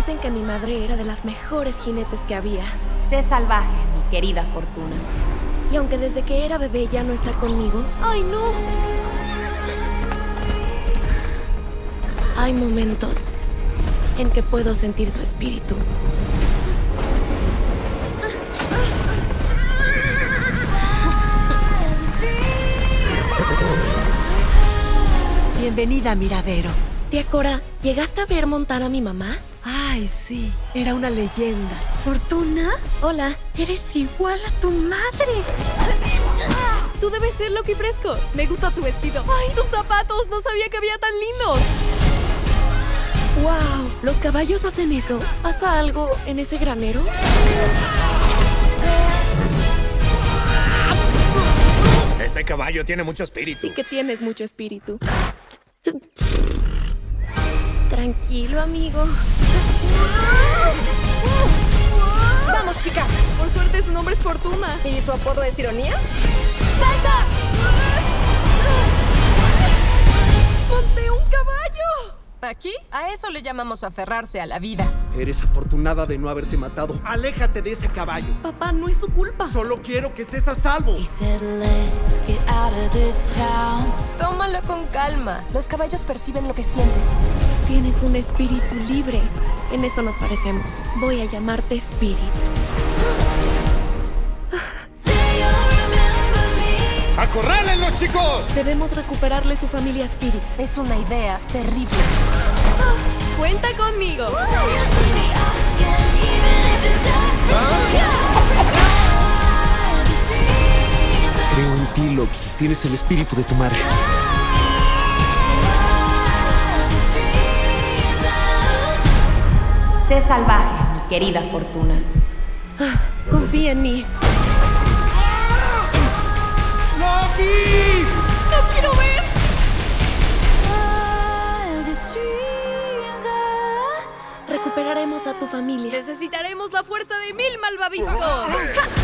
Dicen que mi madre era de las mejores jinetes que había. Sé salvaje, mi querida Fortuna. Y aunque desde que era bebé ya no está conmigo, ¡ay no! Hay momentos en que puedo sentir su espíritu. Bienvenida, Miradero. Tía Cora, ¿llegaste a ver montar a mi mamá? Ay, sí, era una leyenda. ¿Fortuna? Hola, eres igual a tu madre. Tú debes ser Loki Fresco. Me gusta tu vestido. ¡Ay, tus zapatos! No sabía que había tan lindos. ¡Wow! ¿Los caballos hacen eso? ¿Pasa algo en ese granero? Ese caballo tiene mucho espíritu. Sí que tienes mucho espíritu. Tranquilo, amigo. ¡Vamos, chica! Por suerte su nombre es Fortuna. ¿Y su apodo es ironía? ¡Salta! Aquí, a eso le llamamos aferrarse a la vida. Eres afortunada de no haberte matado. Aléjate de ese caballo. Papá, no es su culpa. Solo quiero que estés a salvo. Tómalo con calma. Los caballos perciben lo que sientes. Tienes un espíritu libre. En eso nos parecemos. Voy a llamarte Spirit. ¡Acorrálenlos, chicos! Debemos recuperarle su familia Spirit. Es una idea terrible. Cuenta conmigo. Creo en ti, Loki. Tienes el espíritu de tu madre. Sé salvaje, mi querida Fortuna. Confía en mí. Recuperaremos a tu familia. Necesitaremos la fuerza de mil malvaviscos. ¡Ja! ¡Uno,